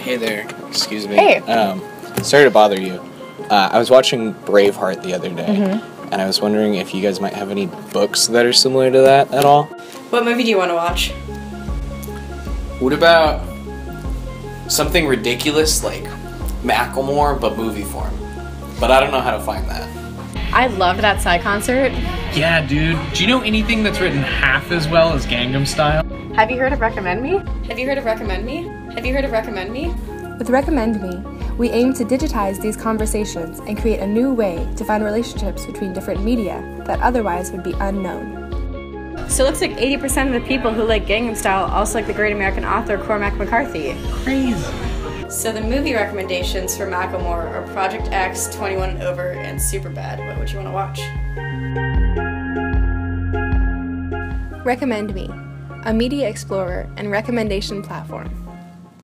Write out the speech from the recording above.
Hey there. Excuse me. Hey. Um, sorry to bother you. Uh, I was watching Braveheart the other day, Mm-hmm. and I was wondering if you guys might have any books that are similar to that at all. What movie do you want to watch? What about something ridiculous like Macklemore but movie form? But I don't know how to find that. I loved that Psy concert. Yeah, dude. Do you know anything that's written half as well as Gangnam Style? Have you heard of Recommend Me? Have you heard of Recommend Me? Have you heard of Recommend Me? With Recommend Me, we aim to digitize these conversations and create a new way to find relationships between different media that otherwise would be unknown. So it looks like 80% of the people who like Gangnam Style also like the great American author Cormac McCarthy. Crazy. So the movie recommendations for Macklemore are Project X, 21 and Over, and Superbad. What would you want to watch? Recommend Me, a media explorer and recommendation platform.